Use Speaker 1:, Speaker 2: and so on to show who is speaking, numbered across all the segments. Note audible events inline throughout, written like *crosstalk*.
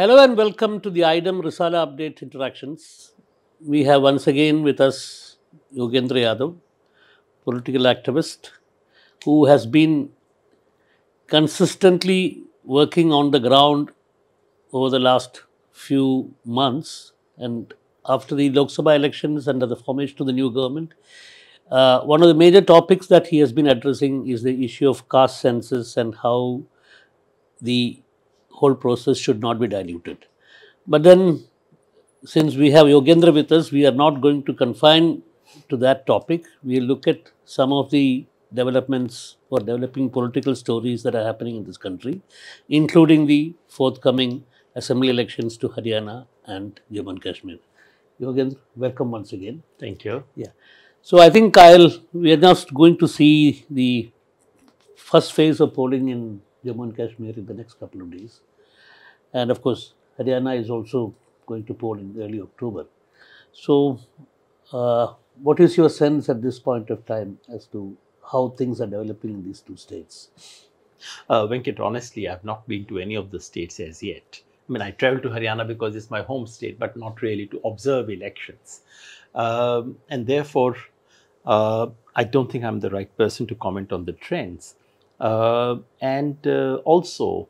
Speaker 1: Hello and welcome to the AIDEM Risala Update Interactions. We have once again with us Yogendra Yadav, political activist, who has been consistently working on the ground over the last few months and after the Lok Sabha elections under the formation of the new government. Uh, one of the major topics that he has been addressing is the issue of caste census and how the whole process should not be diluted. But then, since we have Yogendra with us, we are not going to confine to that topic. We'll look at some of the developments or developing political stories that are happening in this country, including the forthcoming assembly elections to Haryana and Jammu and Kashmir. Yogendra, welcome once again.
Speaker 2: Thank you. Yeah.
Speaker 1: So I think Kyle, we are just going to see the first phase of polling in Jammu and Kashmir in the next couple of days. And of course, Haryana is also going to poll in early October. So, uh, what is your sense at this point of time as to how things are developing in these two states?
Speaker 2: Uh, Venkat, honestly, I've not been to any of the states as yet. I mean, I traveled to Haryana because it's my home state, but not really to observe elections. Um, and therefore, uh, I don't think I'm the right person to comment on the trends. Uh, and uh, also,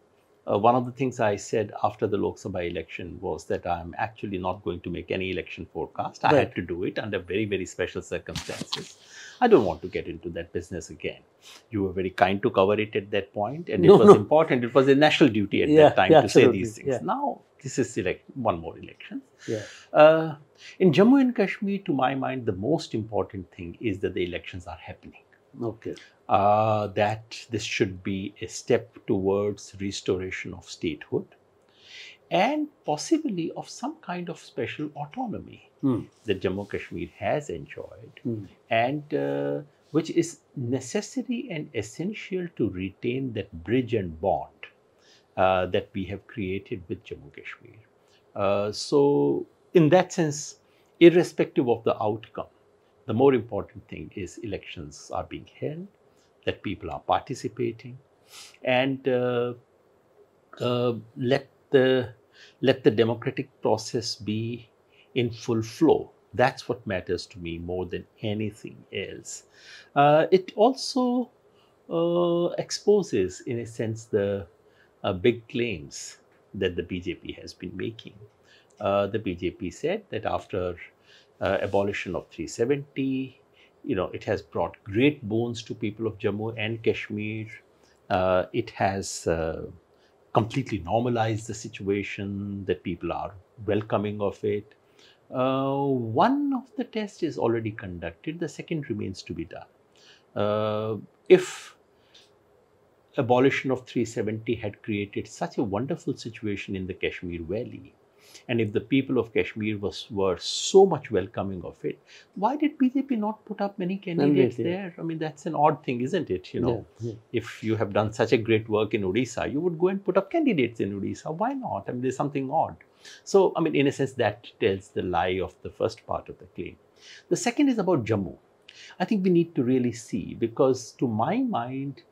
Speaker 2: uh, one of the things I said after the Lok Sabha election was that I'm actually not going to make any election forecast. I
Speaker 1: Right.
Speaker 2: had to do it under very, very special circumstances. I don't want to get into that business again. You were very kind to cover it at that point, and
Speaker 1: No,
Speaker 2: it was
Speaker 1: no.
Speaker 2: important. It was a national duty at
Speaker 1: Yeah,
Speaker 2: that time
Speaker 1: yeah,
Speaker 2: to say these things.
Speaker 1: yeah.
Speaker 2: Now, this is elect- one more election.
Speaker 1: Yeah.
Speaker 2: Uh, in Jammu and Kashmir, to my mind, the most important thing is that the elections are happening.
Speaker 1: Okay.
Speaker 2: Uh, that this should be a step towards restoration of statehood and possibly of some kind of special autonomy
Speaker 1: Hmm.
Speaker 2: that Jammu Kashmir has enjoyed
Speaker 1: Hmm.
Speaker 2: and uh, which is necessary and essential to retain that bridge and bond uh, that we have created with Jammu Kashmir. Uh, so, in that sense, irrespective of the outcome, the more important thing is elections are being held, that people are participating, and uh, uh, let the let the democratic process be in full flow. That's what matters to me more than anything else. Uh, it also uh, exposes, in a sense, the uh, big claims that the BJP has been making. Uh, the BJP said that after uh, abolition of 370, you know, it has brought great boons to people of Jammu and Kashmir. Uh, it has uh, completely normalized the situation, that people are welcoming of it. Uh, one of the tests is already conducted, the second remains to be done. Uh, if abolition of 370 had created such a wonderful situation in the Kashmir Valley, and if the people of Kashmir was were so much welcoming of it, why did BJP not put up many candidates
Speaker 1: yeah.
Speaker 2: there? I mean, that's an odd thing, isn't it? You know,
Speaker 1: Yeah, yeah.
Speaker 2: if you have done such a great work in Odisha, you would go and put up candidates in Odisha. Why not? I mean, there's something odd. So, I mean, in a sense, that tells the lie of the first part of the claim. The second is about Jammu. I think we need to really see because, to my mind,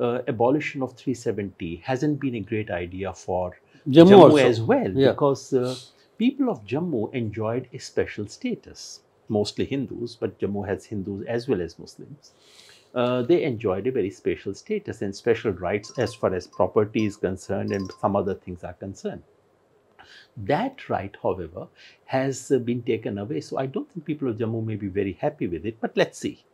Speaker 2: uh, abolition of 370 hasn't been a great idea for
Speaker 1: Jammu,
Speaker 2: Jammu, as well
Speaker 1: Yeah.
Speaker 2: because uh, people of Jammu enjoyed a special status, mostly Hindus, but Jammu has Hindus as well as Muslims. Uh, they enjoyed a very special status and special rights as far as property is concerned and some other things are concerned. That right, however, has uh, been taken away. So I don't think people of Jammu may be very happy with it, but let's see.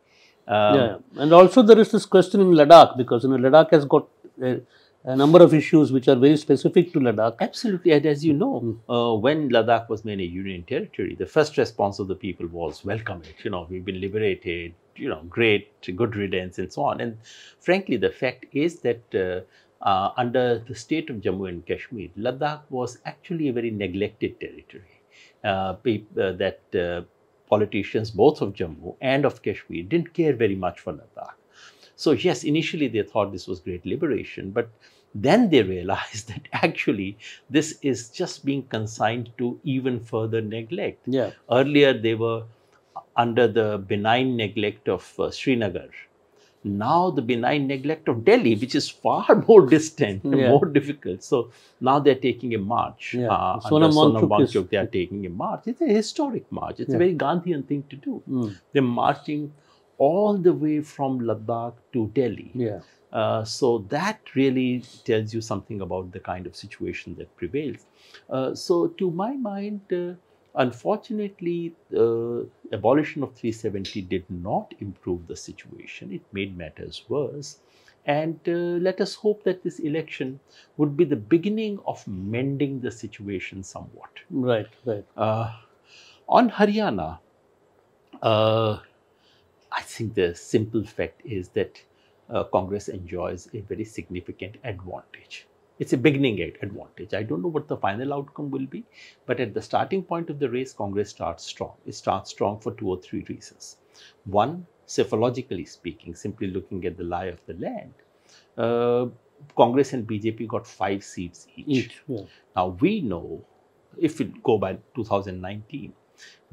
Speaker 2: Um,
Speaker 1: yeah, and also there is this question in Ladakh because you know Ladakh has got a, a number of issues which are very specific to Ladakh.
Speaker 2: Absolutely. And as you know,
Speaker 1: Mm.
Speaker 2: uh, when Ladakh was made a union territory, the first response of the people was welcome it. You know, we've been liberated, you know, great, good riddance, and so on. And frankly, the fact is that uh, uh, under the state of Jammu and Kashmir, Ladakh was actually a very neglected territory. Uh, uh, that uh, politicians, both of Jammu and of Kashmir, didn't care very much for Ladakh. So, yes, initially they thought this was great liberation, but then they realized *laughs* that actually this is just being consigned to even further neglect.
Speaker 1: Yeah,
Speaker 2: Earlier, they were under the benign neglect of uh, Srinagar. Now the benign neglect of Delhi, which is far *laughs* more distant
Speaker 1: Yeah.
Speaker 2: more difficult. So now they're taking a march.
Speaker 1: Yeah.
Speaker 2: Uh,
Speaker 1: Sonam
Speaker 2: under Sonam
Speaker 1: Wangchuk is-
Speaker 2: they are taking a march. It's a historic march. It's
Speaker 1: Yeah.
Speaker 2: a very Gandhian thing to do.
Speaker 1: Mm.
Speaker 2: They're marching all the way from Ladakh to Delhi.
Speaker 1: Yeah.
Speaker 2: Uh, so that really tells you something about the kind of situation that prevails. Uh, so to my mind, uh, unfortunately, abolition of 370 did not improve the situation. It made matters worse. And uh, let us hope that this election would be the beginning of mending the situation somewhat.
Speaker 1: Right. Right.
Speaker 2: Uh, on Haryana, uh, think the simple fact is that uh, Congress enjoys a very significant advantage. It's a beginning ad- advantage. I don't know what the final outcome will be, but at the starting point of the race, Congress starts strong. It starts strong for two or three reasons. One, psephologically speaking, simply looking at the lie of the land, uh, Congress and BJP got five seats each.
Speaker 1: Each. Yeah.
Speaker 2: Now we know, if we go by 2019,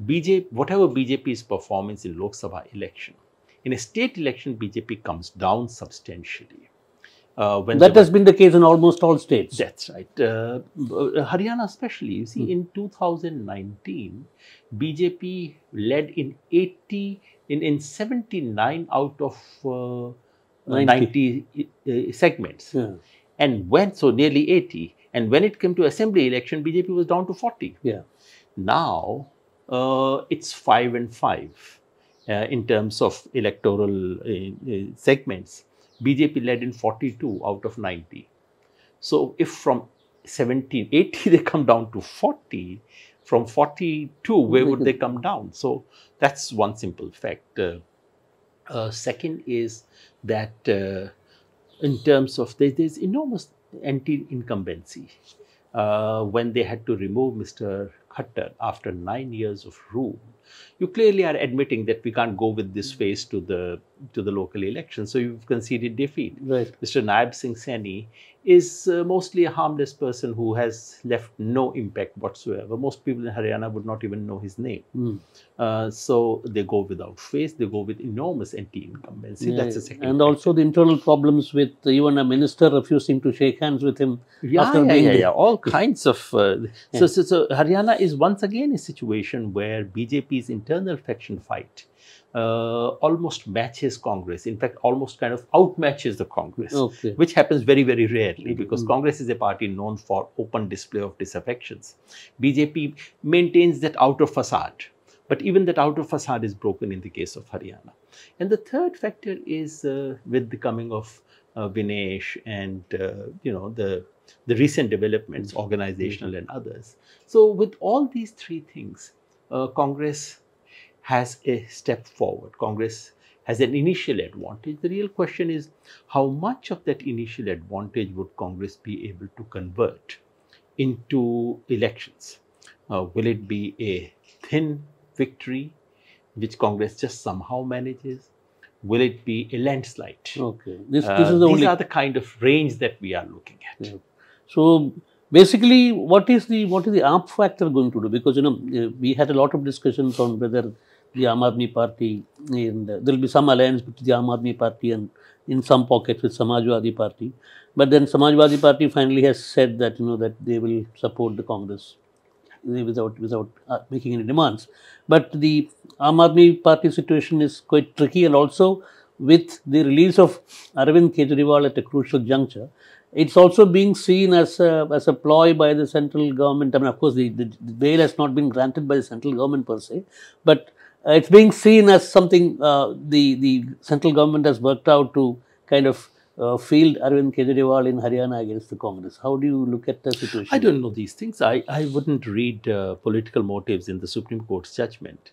Speaker 2: BJP, whatever BJP's performance in Lok Sabha election, in a state election, BJP comes down substantially. Uh, when
Speaker 1: That has been the case in almost all states.
Speaker 2: that's right. Uh, uh, Haryana, especially, you see,
Speaker 1: Hmm.
Speaker 2: in 2019, BJP led in 80, in, in 79 out of uh, 90,
Speaker 1: 90.
Speaker 2: uh, segments.
Speaker 1: Yeah.
Speaker 2: And when, so nearly 80. And when it came to assembly election, BJP was down to 40.
Speaker 1: Yeah.
Speaker 2: Now, uh, it's 5 and 5 uh, in terms of electoral uh, uh, segments. BJP led in 42 out of 90. So if from 70, 80 *laughs* they come down to 40, from 42, where would they come down? So that's one simple fact. Uh, uh, second is that uh, in terms of there, there's enormous anti-incumbency. Uh, when they had to remove Mr. Khattar after nine years of rule, you clearly are admitting that we can't go with this face to the to the local election. So you've conceded defeat.
Speaker 1: Right.
Speaker 2: Mr. Naib Singh Saini is uh, mostly a harmless person who has left no impact whatsoever. Most people in Haryana would not even know his name.
Speaker 1: Mm.
Speaker 2: Uh, so they go without face, they go with enormous anti-incumbency. That's the second.
Speaker 1: And
Speaker 2: factor.
Speaker 1: also the internal problems with even a minister refusing to shake hands with him.
Speaker 2: yeah,
Speaker 1: after
Speaker 2: yeah,
Speaker 1: being
Speaker 2: yeah, yeah, all kinds of. Uh,
Speaker 1: Yeah.
Speaker 2: so, so, so Haryana is once again a situation where BJP's internal faction fight uh, almost matches Congress. In fact, almost kind of outmatches the Congress.
Speaker 1: Okay.
Speaker 2: which happens very, very rarely because
Speaker 1: Mhm.
Speaker 2: Congress is a party known for open display of disaffections. BJP maintains that outer facade, but even that outer facade is broken in the case of Haryana. And the third factor is uh, with the coming of uh, Vinesh and uh, you know the the recent developments, organizational and others. So with all these three things, uh, Congress has a step forward. Congress has an initial advantage. The real question is how much of that initial advantage would Congress be able to convert into elections? Uh, will it be a thin victory, which Congress just somehow manages? Will it be a landslide?
Speaker 1: Okay. This,
Speaker 2: Uh,
Speaker 1: is the
Speaker 2: these
Speaker 1: only.
Speaker 2: are the kind of range that we are looking at.
Speaker 1: Yeah. So basically, what is the what is the AAP factor going to do? Because you know uh, we had a lot of discussions on whether the Aam Party and there will be some alliance between the Aam Party and in some pockets with Samajwadi Party, but then Samajwadi Party finally has said that you know that they will support the Congress without without uh, making any demands. But the Aam Party situation is quite tricky, and also with the release of Arvind Kejriwal at a crucial juncture, it's also being seen as a, as a ploy by the central government. I mean, of course, the, the, the bail has not been granted by the central government per se, but it's being seen as something uh, the the central government has worked out to kind of uh, field Arvind Kejriwal in Haryana against the Congress. How do you look at the situation?
Speaker 2: I don't know these things. I, I wouldn't read uh, political motives in the Supreme Court's judgment.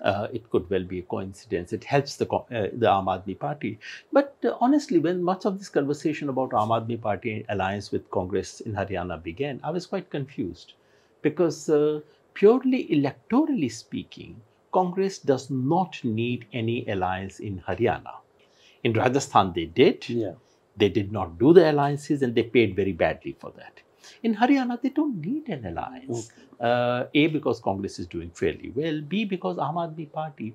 Speaker 2: Uh, it could well be a coincidence. It helps the uh, the Aam Aadmi Party. But uh, honestly, when much of this conversation about Aam Aadmi Party alliance with Congress in Haryana began, I was quite confused because uh, purely electorally speaking, Congress does not need any alliance in Haryana. In Rajasthan, they did
Speaker 1: Yeah.
Speaker 2: they did not do the alliances and they paid very badly for that. In Haryana, they don't need an alliance. Uh, a, because Congress is doing fairly well. B, because Aam Aadmi Party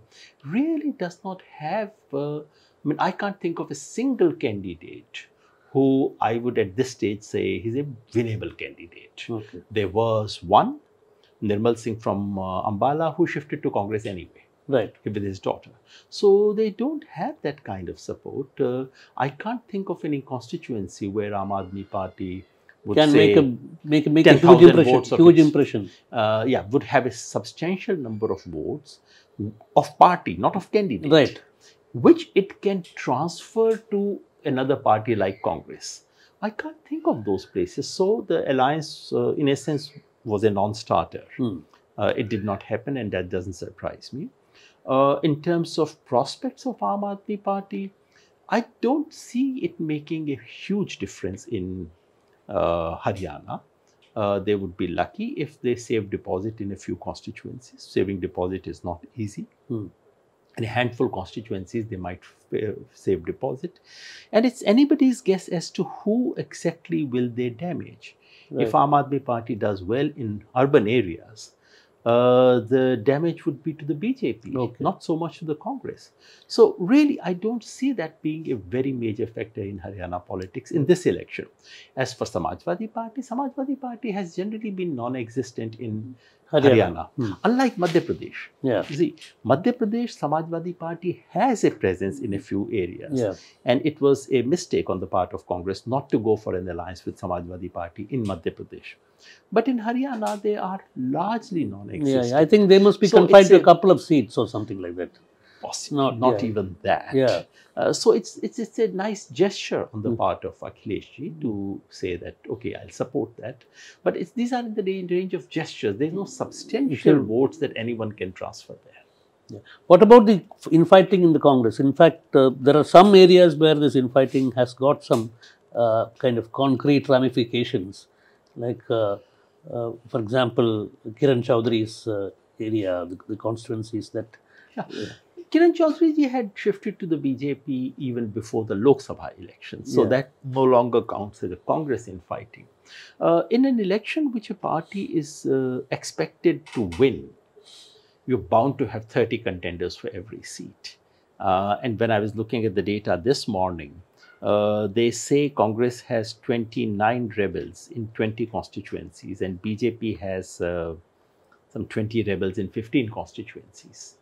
Speaker 2: really does not have uh, I mean, I can't think of a single candidate who I would at this stage say he's a winnable candidate.
Speaker 1: Okay.
Speaker 2: There was one, Nirmal Singh from uh, Ambala, who shifted to Congress anyway
Speaker 1: Right.
Speaker 2: with his daughter. So they don't have that kind of support. Uh, I can't think of any constituency where Aam Aadmi Party would
Speaker 1: Can
Speaker 2: say,
Speaker 1: make a make a make a huge impression. Huge
Speaker 2: its-
Speaker 1: impression.
Speaker 2: uh, yeah, would have a substantial number of votes of party, not of candidate,
Speaker 1: Right.
Speaker 2: which it can transfer to another party like Congress. I can't think of those places. So the alliance, uh, in essence, was a non-starter.
Speaker 1: Hmm.
Speaker 2: Uh, it did not happen, and that doesn't surprise me. Uh, in terms of prospects of Aam Aadmi Party, I don't see it making a huge difference in uh, Haryana. Uh, they would be lucky if they save deposit in a few constituencies. Saving deposit is not easy.
Speaker 1: Hmm.
Speaker 2: In a handful of constituencies, they might save deposit, and it's anybody's guess as to who exactly will they damage. If
Speaker 1: Right.
Speaker 2: Aam Aadmi Party does well in urban areas, uh, the damage would be to the BJP,
Speaker 1: Okay.
Speaker 2: not so much to the Congress. So, really, I don't see that being a very major factor in Haryana politics in this election. As for Samajwadi Party, Samajwadi Party has generally been non-existent in Haryana,
Speaker 1: Hmm.
Speaker 2: unlike Madhya Pradesh.
Speaker 1: Yeah.
Speaker 2: You see, Madhya Pradesh Samajwadi Party has a presence in a few areas.
Speaker 1: Yeah.
Speaker 2: And it was a mistake on the part of Congress not to go for an alliance with Samajwadi Party in Madhya Pradesh. But in Haryana, they are largely non-existent.
Speaker 1: yeah. I think they must be
Speaker 2: So
Speaker 1: confined to a
Speaker 2: a-
Speaker 1: couple of seats or something like that.
Speaker 2: Not, not
Speaker 1: yeah.
Speaker 2: even that.
Speaker 1: Yeah.
Speaker 2: Uh, so it's, it's it's a nice gesture on the
Speaker 1: Mm.
Speaker 2: part of Akhilesh ji to say that okay, I'll support that. But it's, these are in the range- range of gestures. There's no substantial
Speaker 1: Sure.
Speaker 2: votes that anyone can transfer there.
Speaker 1: What about the infighting in the Congress? In fact, uh, there are some areas where this infighting has got some uh, kind of concrete ramifications, like, uh, uh, for example, Kiran Chowdhury's uh, area, the, the constituencies that.
Speaker 2: Kiran Chaudhary ji had shifted to the BJP even before the Lok Sabha election, so
Speaker 1: Yeah.
Speaker 2: that no longer counts as a Congress infighting. Uh, in an election which a party is uh, expected to win, you're bound to have 30 contenders for every seat. Uh, and when I was looking at the data this morning, uh, they say Congress has 29 rebels in 20 constituencies, and BJP has uh, some 20 rebels in 15 constituencies.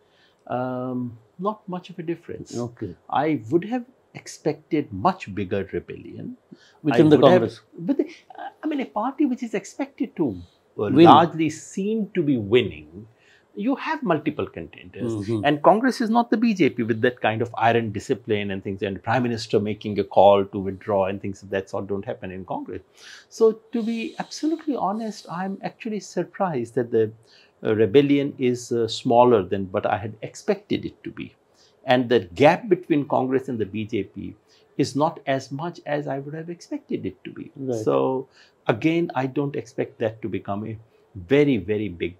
Speaker 2: Um, not much of a difference.
Speaker 1: Okay.
Speaker 2: I would have expected much bigger rebellion.
Speaker 1: Within
Speaker 2: I
Speaker 1: the
Speaker 2: would have-
Speaker 1: Congress.
Speaker 2: but the, uh, I mean, a party which is expected to uh,
Speaker 1: Win.
Speaker 2: largely seem to be winning, you have multiple contenders.
Speaker 1: Mhm.
Speaker 2: And Congress is not the BJP with that kind of iron discipline and things, and Prime Minister making a call to withdraw and things of that sort don't happen in Congress. So, to be absolutely honest, I'm actually surprised that the rebellion is uh, smaller than what I had expected it to be. And the gap between Congress and the BJP is not as much as I would have expected it to be.
Speaker 1: Right.
Speaker 2: So, again, I don't expect that to become a very, very big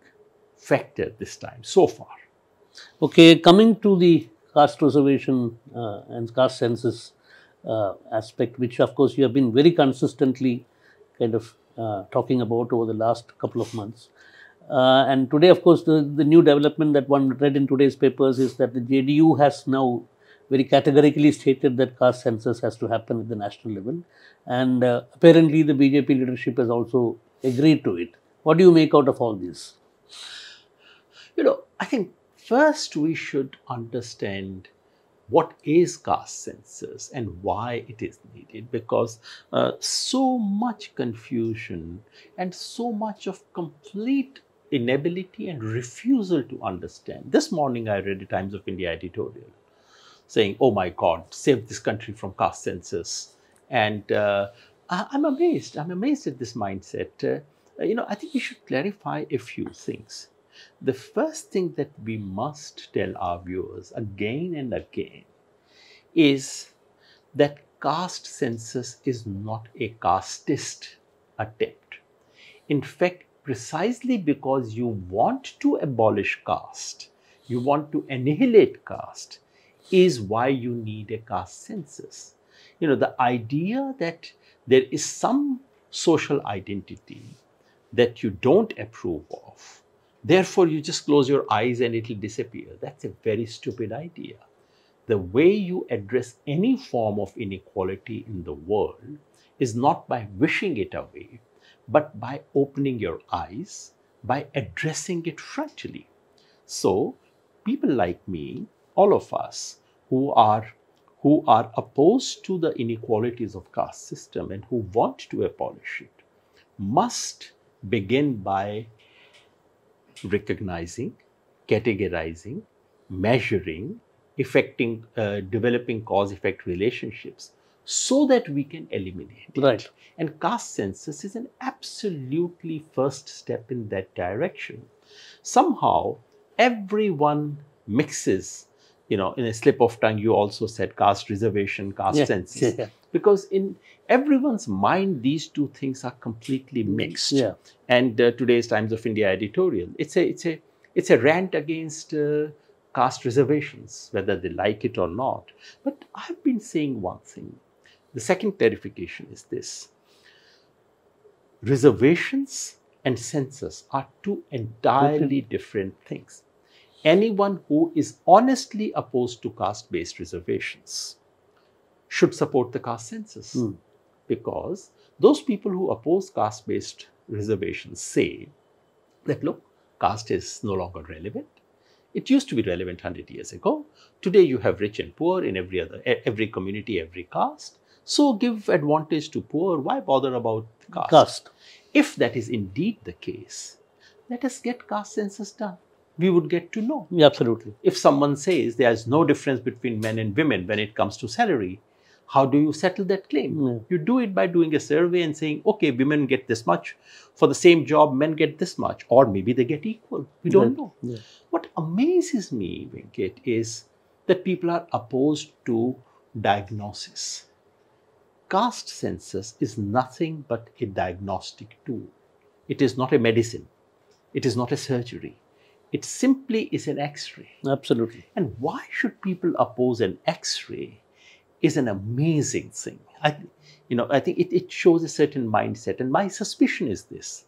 Speaker 2: factor this time so far.
Speaker 1: Okay, coming to the caste reservation uh, and caste census uh, aspect, which of course you have been very consistently kind of uh, talking about over the last couple of months. Uh, and today, of course, the, the new development that one read in today's papers is that the JDU has now very categorically stated that caste census has to happen at the national level. And uh, apparently, the BJP leadership has also agreed to it. What do you make out of all this?
Speaker 2: You know, I think first we should understand what is caste census and why it is needed because uh, so much confusion and so much of complete inability and refusal to understand. This morning I read a Times of India editorial saying, oh my God, save this country from caste census. And uh, I- I'm amazed. I'm amazed at this mindset. Uh, you know, I think we should clarify a few things. The first thing that we must tell our viewers again and again is that caste census is not a casteist attempt. In fact, precisely because you want to abolish caste, you want to annihilate caste, is why you need a caste census. You know, the idea that there is some social identity that you don't approve of, therefore you just close your eyes and it'll disappear. That's a very stupid idea. the way you address any form of inequality in the world is not by wishing it away, but by opening your eyes, by addressing it frontally. So, people like me, all of us who are who are opposed to the inequalities of caste system and who want to abolish it must begin by recognizing, categorizing, measuring, effecting, uh, developing cause-effect relationships so that we can eliminate it.
Speaker 1: Right.
Speaker 2: And caste census is an absolutely first step in that direction. Somehow, everyone mixes, you know, in a slip of tongue, you also said caste reservation, caste
Speaker 1: Yeah,
Speaker 2: census.
Speaker 1: yeah.
Speaker 2: Because in everyone's mind, these two things are completely mixed
Speaker 1: Yeah.
Speaker 2: and uh, today's Times of India editorial. It's a it's a it's a rant against uh, caste reservations, whether they like it or not. But I've been saying one thing. The second clarification is this: reservations and census are two entirely different things. Anyone who is honestly opposed to caste-based reservations should support the caste census
Speaker 1: Hmm.
Speaker 2: because those people who oppose caste based reservations say that look, caste is no longer relevant. It used to be relevant 100 years ago. Today you have rich and poor in every other every community, every caste. So give advantage to poor. Why bother about caste?
Speaker 1: Caste.
Speaker 2: If that is indeed the case, let us get caste census done. We would get to know
Speaker 1: Yeah, absolutely.
Speaker 2: if someone says there is no difference between men and women when it comes to salary, how do you settle that claim?
Speaker 1: Yeah.
Speaker 2: You do it by doing a survey and saying, okay, women get this much for the same job, men get this much, or maybe they get equal. We don't
Speaker 1: Right.
Speaker 2: know.
Speaker 1: Yeah.
Speaker 2: What amazes me, Venkat, is that people are opposed to diagnosis. Caste census is nothing but a diagnostic tool. It is not a medicine. It is not a surgery. It simply is an X-ray.
Speaker 1: Absolutely.
Speaker 2: And why should people oppose an X-ray is an amazing thing. I, you know, I think it, it shows a certain mindset. And my suspicion is this.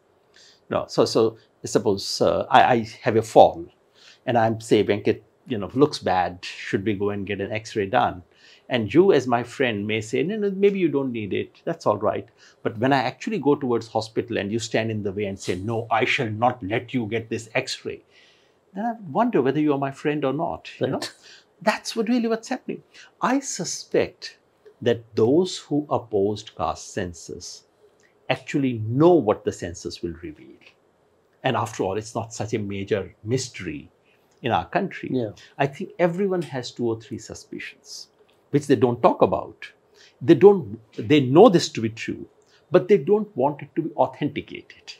Speaker 2: No, so so suppose uh, I, I have a fall, and I'm say Venkat, you know, looks bad. Should we go and get an X-ray done? And you, as my friend, may say, no, no, maybe you don't need it. That's all right. But when I actually go towards hospital and you stand in the way and say, no, I shall not let you get this X-ray, then I wonder whether you are my friend or not. You know, that's what really what's happening. I suspect that those who opposed caste census actually know what the census will reveal. And after all, it's not such a major mystery in our country.
Speaker 1: Yeah.
Speaker 2: I think everyone has two or three suspicions, which they don't talk about. They don't. They know this to be true, but they don't want it to be authenticated.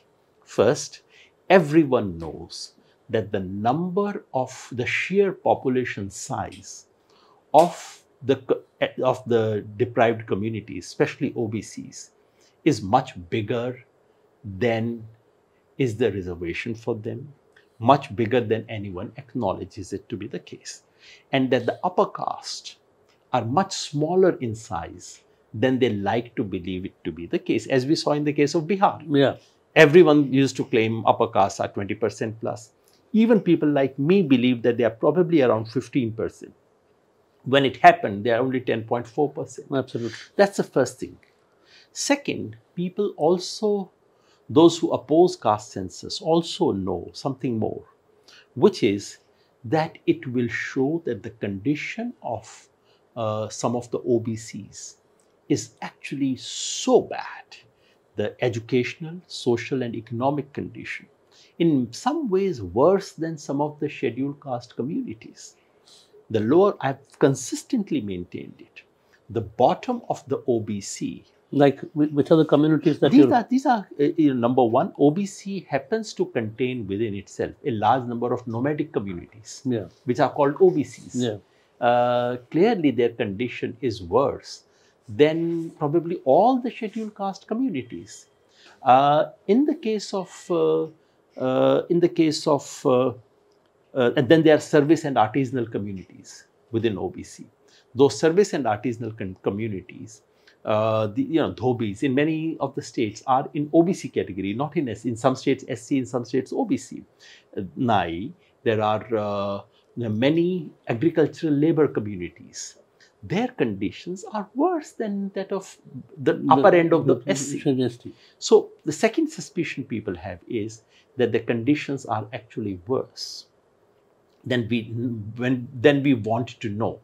Speaker 2: First, everyone knows that the number of the sheer population size of the of the deprived communities, especially OBCs, is much bigger than is the reservation for them, much bigger than anyone acknowledges it to be the case, and that the upper caste are much smaller in size than they like to believe it to be the case, as we saw in the case of Bihar
Speaker 1: Yeah.
Speaker 2: everyone used to claim upper castes are 20% plus. Even people like me believe that they are probably around 15%. When it happened, they are only 10.4%.
Speaker 1: Absolutely.
Speaker 2: That's the first thing. Second, people also, those who oppose caste census, also know something more, which is that it will show that the condition of uh, some of the OBCs is actually so bad the educational, social, and economic condition, in some ways worse than some of the scheduled caste communities. The lower, I've consistently maintained it. The bottom of the OBC.
Speaker 1: Like which are the communities that
Speaker 2: These are, these are uh, you know, number one, OBC happens to contain within itself a large number of nomadic communities,
Speaker 1: Yeah.
Speaker 2: which are called OBCs.
Speaker 1: Yeah.
Speaker 2: Uh, clearly, their condition is worse than probably all the scheduled caste communities. Uh, in the case of, uh, uh, in the case of, uh, and then there are service and artisanal communities within OBC. Those service and artisanal communities, the, you know, dhobis in many of the states are in OBC category, not in S. In some states SC, in some states OBC. Uh, Nai, there are many agricultural labor communities. Their conditions are worse than that of the, upper end of the, SC.
Speaker 1: SC.
Speaker 2: So the second suspicion people have is that the conditions are actually worse than we when than we want to know.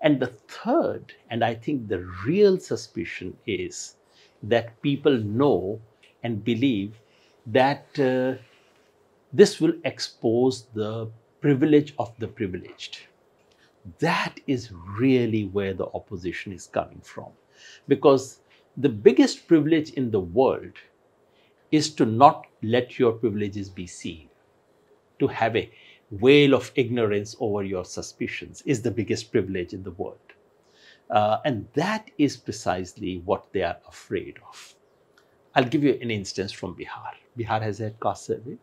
Speaker 2: And the third, and I think the real suspicion is that people know and believe that uh, this will expose the privilege of the privileged. That is really where the opposition is coming from. Because the biggest privilege in the world is to not let your privileges be seen, to have a veil of ignorance over your suspicions is the biggest privilege in the world. Uh, and that is precisely what they are afraid of. I'll give you an instance from Bihar. Bihar has had caste survey.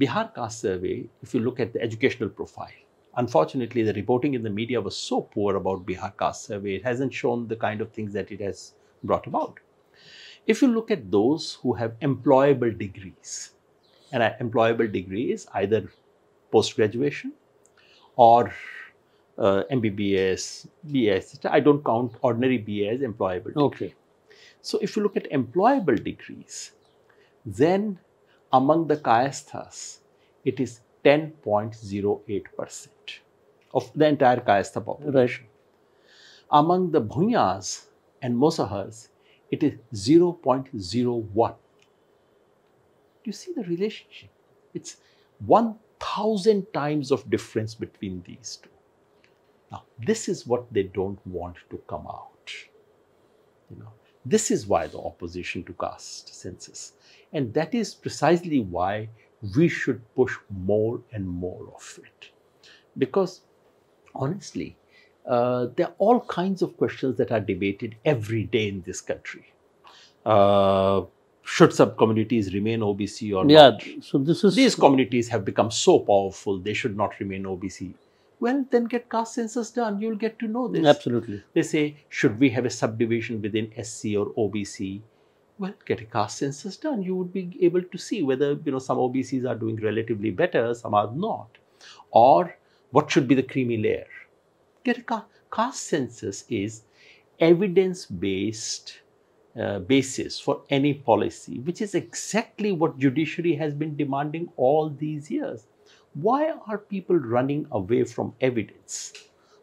Speaker 2: Bihar caste survey, if you look at the educational profile, unfortunately, the reporting in the media was so poor about Bihar caste survey, it hasn't shown the kind of things that it has brought about. If you look at those who have employable degrees, and an employable degree is either post graduation or uh, MBBS, BS. I don't count ordinary BA as employable. Degree.
Speaker 1: Okay.
Speaker 2: So if you look at employable degrees, then among the Kayasthas, it is 10.08% of the entire Kayastha population. Among the Bhuiyas and Musahars, it is 0.01. You see the relationship? It's 1,000 times of difference between these two. Now, this is what they don't want to come out. You know, this is why the opposition to caste census. And that is precisely why we should push more and more of it. Because honestly, uh, there are all kinds of questions that are debated every day in this country. Uh, should sub communities remain OBC or
Speaker 1: Yeah.
Speaker 2: not?
Speaker 1: So this is
Speaker 2: These communities have become so powerful, they should not remain OBC. Well, then get caste census done. You'll get to know this.
Speaker 1: absolutely
Speaker 2: They say, should we have a subdivision within SC or OBC? Well, get a caste census done. You would be able to see whether you know some OBCs are doing relatively better, some are not, or what should be the creamy layer. Get a ca- caste census is evidence-based uh, basis for any policy, which is exactly what judiciary has been demanding all these years. Why are people running away from evidence?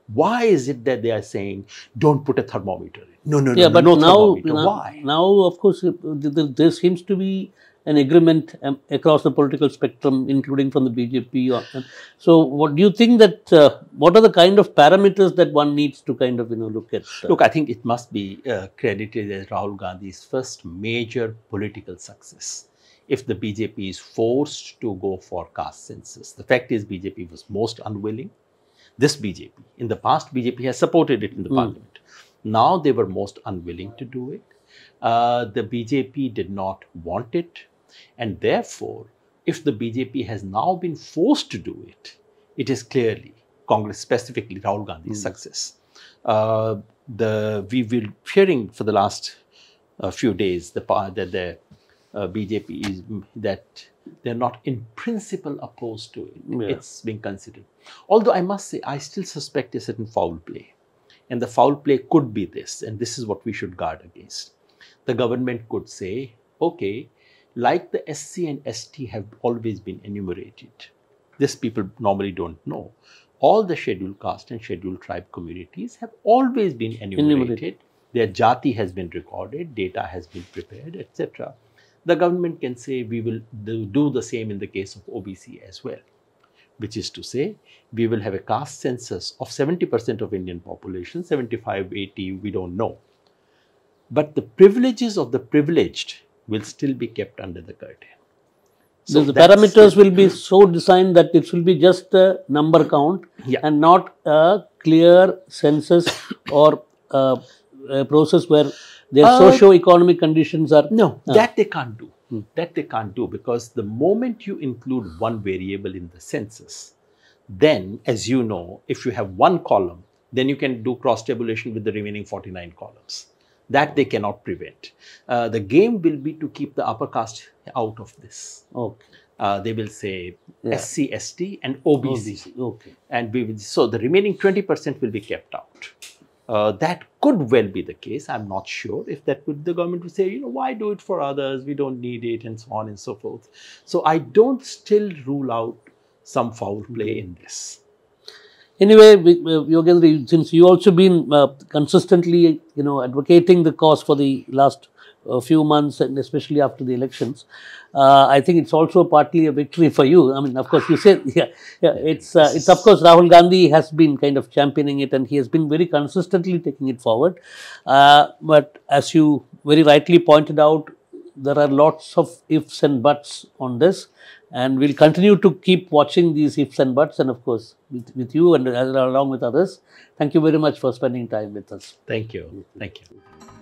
Speaker 2: Why is it that they are saying, don't put a thermometer in? No, no, no,
Speaker 1: yeah
Speaker 2: no,
Speaker 1: but
Speaker 2: no
Speaker 1: now, now
Speaker 2: Why?
Speaker 1: now of course uh, th- th- there seems to be an agreement um, across the political spectrum including from the bjp or, so what do you think that uh, what are the kind of parameters that one needs to kind of you know look at uh,
Speaker 2: Look, I think it must be uh, credited as Rahul Gandhi's first major political success. If the BJP is forced to go for caste census, the fact is BJP was most unwilling. This BJP, in the past, BJP has supported it in the
Speaker 1: Hmm.
Speaker 2: parliament. Now they were most unwilling to do it. Uh, the BJP did not want it, and therefore, if the BJP has now been forced to do it, it is clearly Congress, specifically Rahul Gandhi's
Speaker 1: Hmm.
Speaker 2: success. Uh, the we will hearing for the last uh, few days the that the uh, BJP is that they're not in principle opposed to it.
Speaker 1: Yeah.
Speaker 2: It's being considered. Although I must say, I still suspect a certain foul play, and the foul play could be this, and this is what we should guard against. The government could say, okay, like the SC and ST have always been enumerated. This people normally don't know. All the scheduled caste and scheduled tribe communities have always been enumerated.
Speaker 1: Enumerated.
Speaker 2: Their jati has been recorded, data has been prepared, etc. The government can say we will do, the same in the case of OBC as well, which is to say we will have a caste census of 70% of Indian population, 75, 80, we don't know. But the privileges of the privileged will still be kept under the curtain.
Speaker 1: so the parameters will be so designed that it will be just a number count
Speaker 2: Yeah.
Speaker 1: and not a clear census or uh, a process where their
Speaker 2: Uh,
Speaker 1: socio-economic conditions are
Speaker 2: No,
Speaker 1: Ah.
Speaker 2: that they can't do.
Speaker 1: Hmm.
Speaker 2: That they can't do because the moment you include one variable in the census, then, as you know, if you have one column, then you can do cross tabulation with the remaining 49 columns. That they cannot prevent. Uh, the game will be to keep the upper caste out of this.
Speaker 1: okay.
Speaker 2: uh, they will say
Speaker 1: Yeah.
Speaker 2: SC, ST, and OBC.
Speaker 1: OBC. Okay.
Speaker 2: and we will, so the remaining 20% will be kept out. Uh, that could well be the case. I'm not sure if that would the government would say, you know, why do it for others? We don't need it, and so on and so forth. So I don't still rule out some foul play in this.
Speaker 1: Anyway, Yogendra, since you also been uh, consistently, you know, advocating the cause for the last uh, few months and especially after the elections, uh, I think it's also partly a victory for you. I mean, of course, you said, *laughs* yeah, yeah it's uh, it's of course Rahul Gandhi has been kind of championing it and he has been very consistently taking it forward. Uh, but as you very rightly pointed out, there are lots of ifs and buts on this and we'll continue to keep watching these ifs and buts and of course with, with you and uh, along with others thank you very much for spending time with us
Speaker 2: Thank you. Thank you.